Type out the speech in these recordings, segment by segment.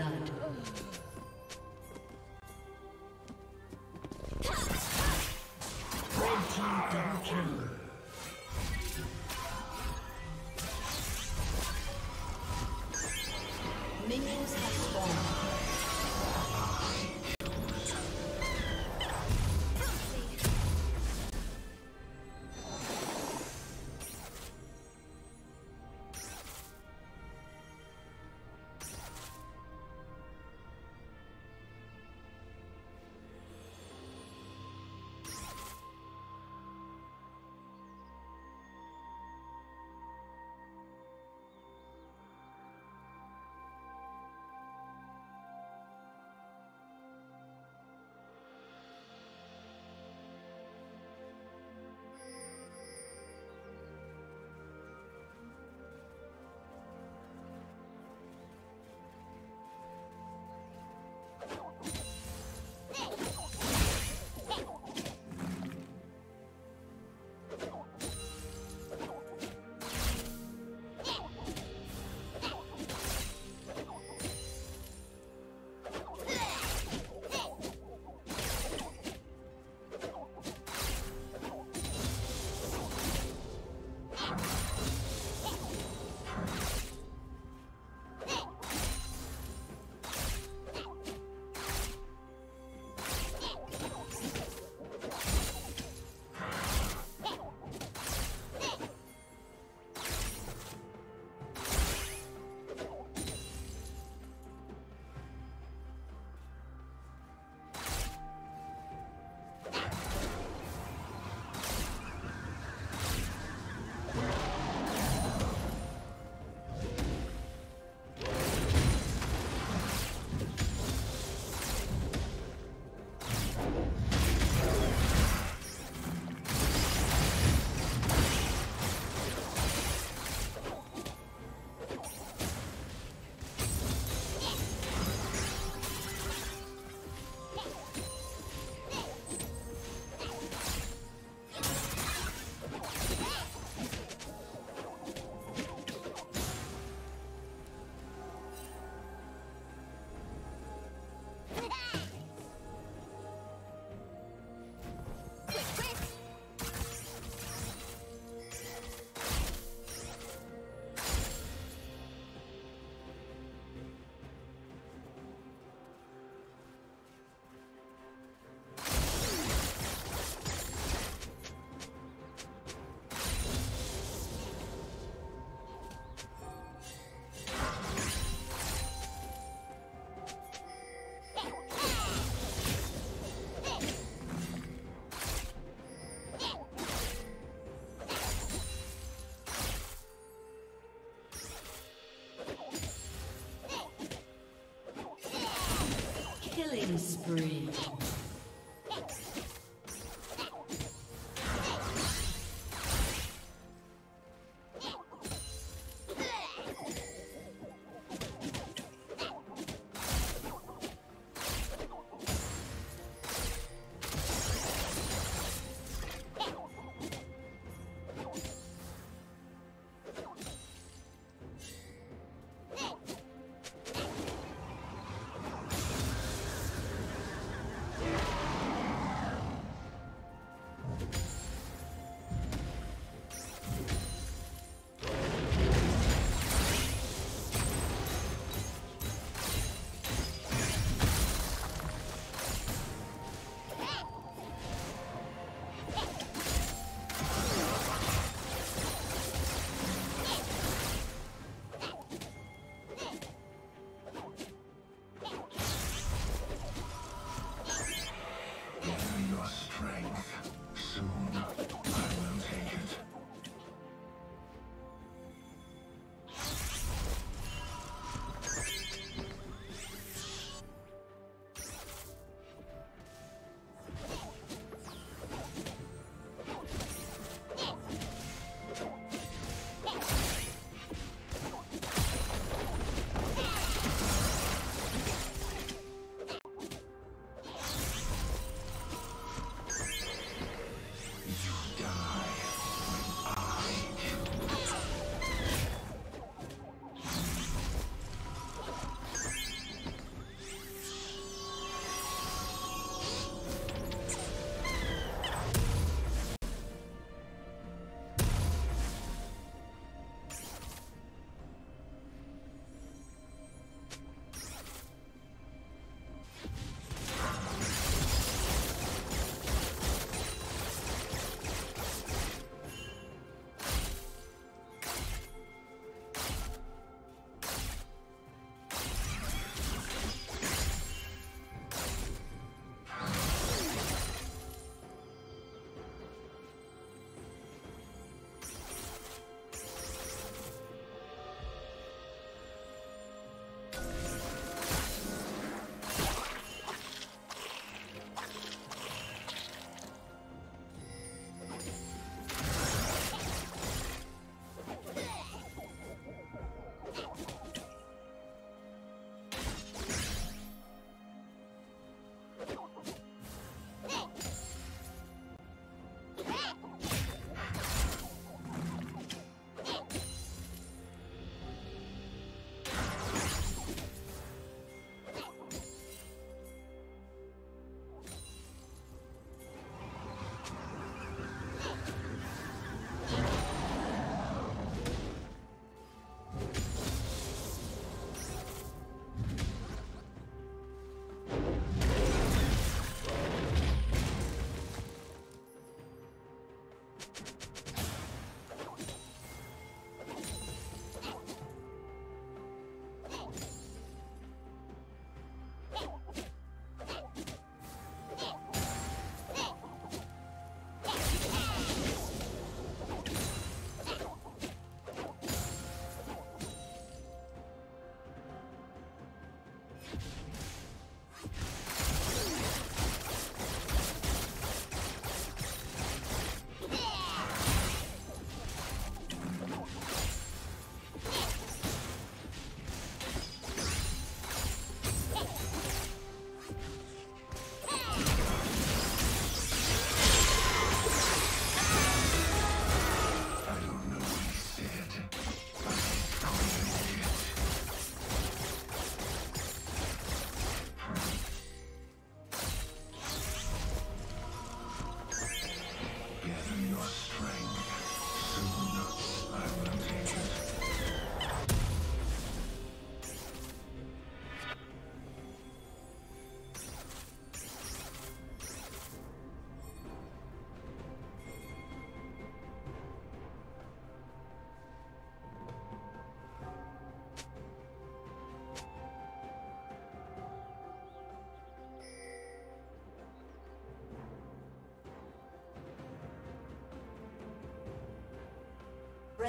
blood.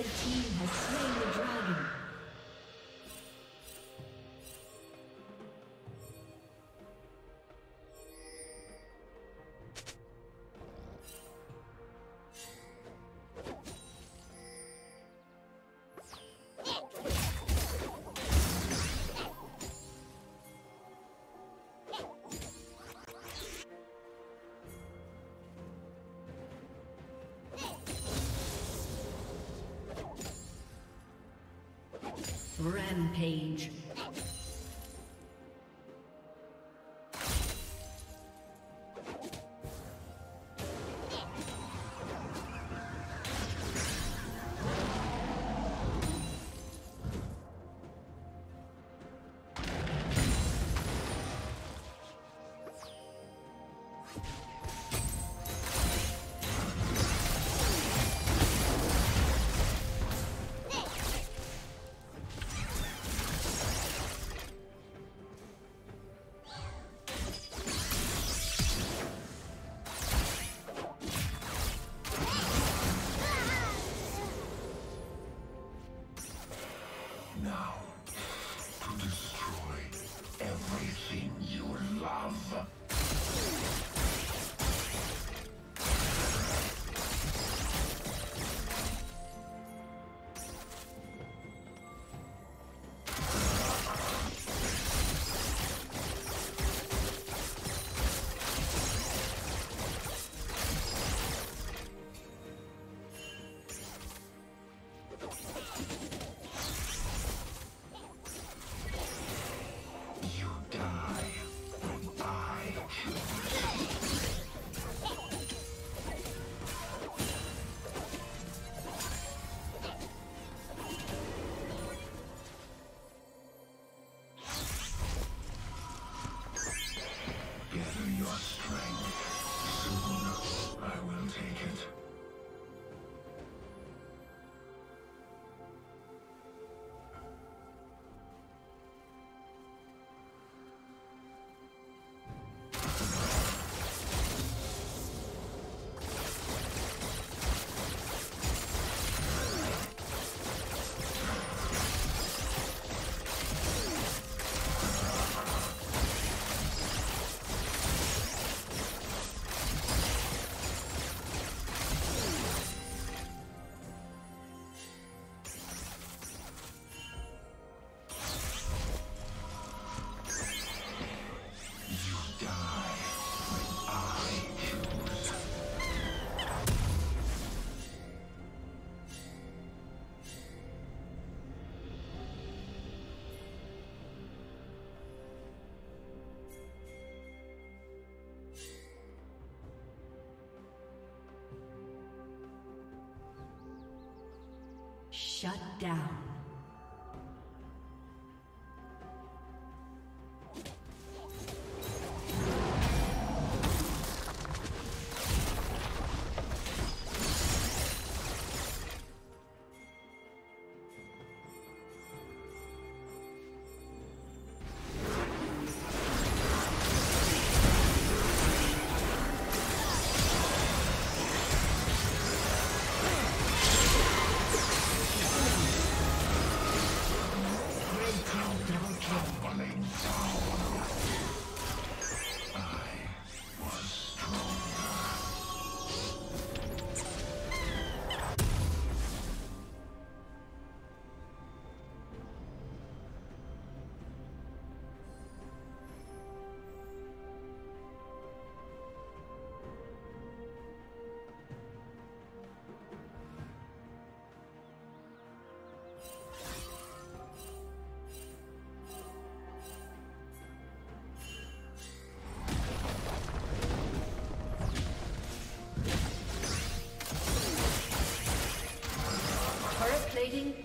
Red team has slain Rampage. Shut down.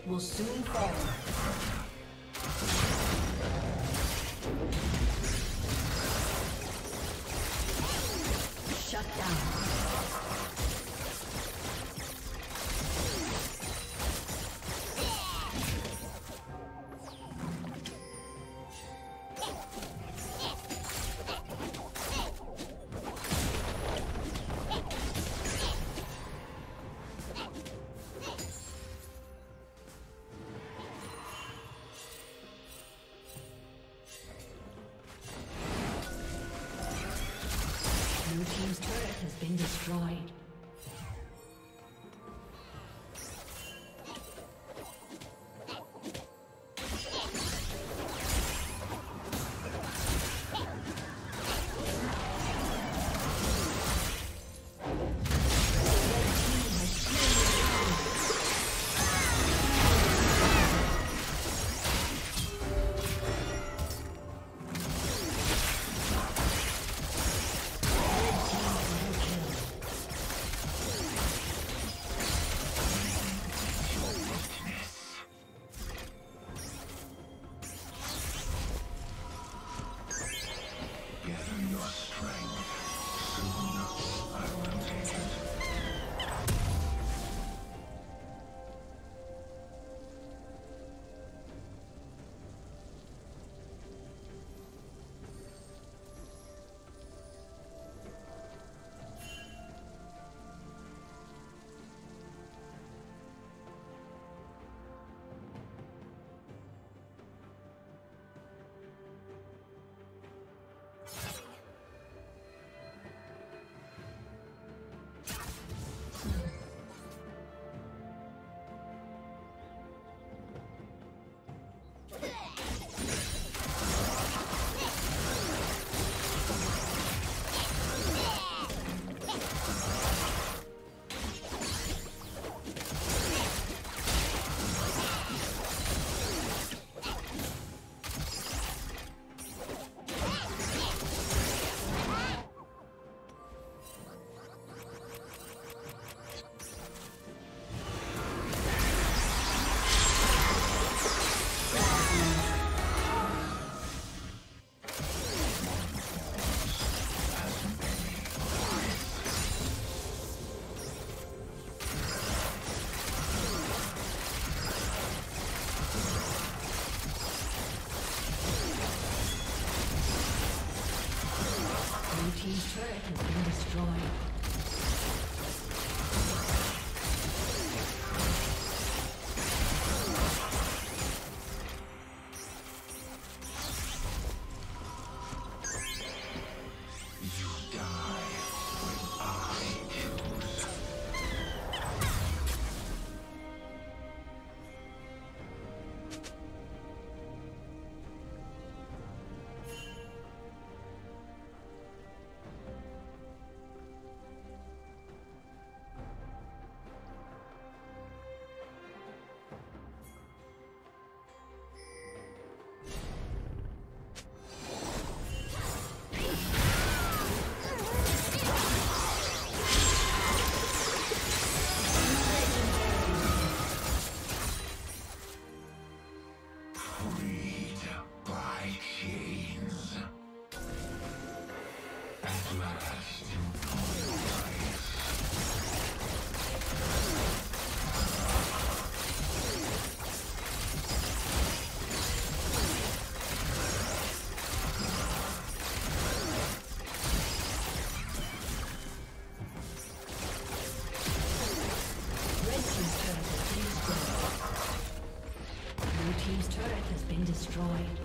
Will soon fall. destroyed.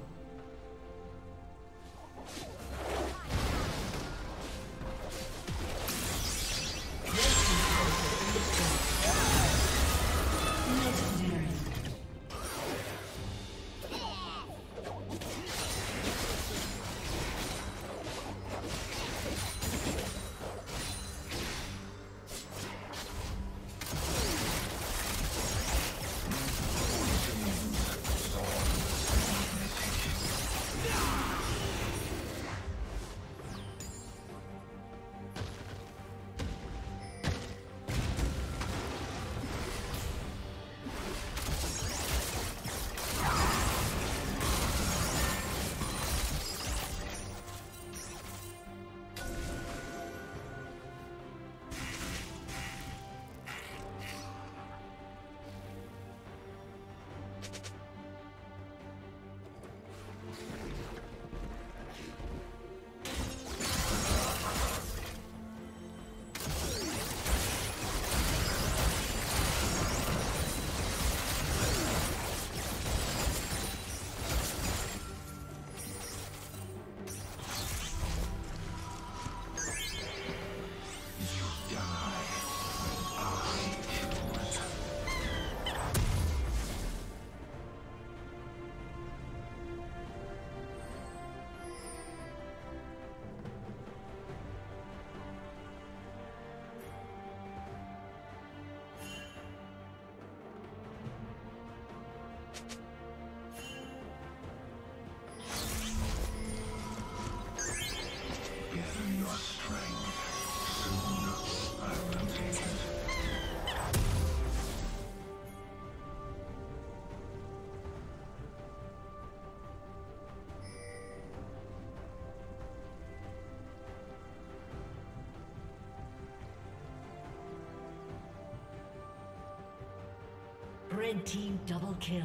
Red team double kill.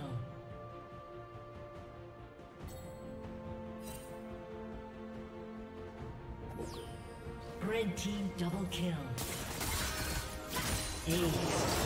Red team double kill. Ace.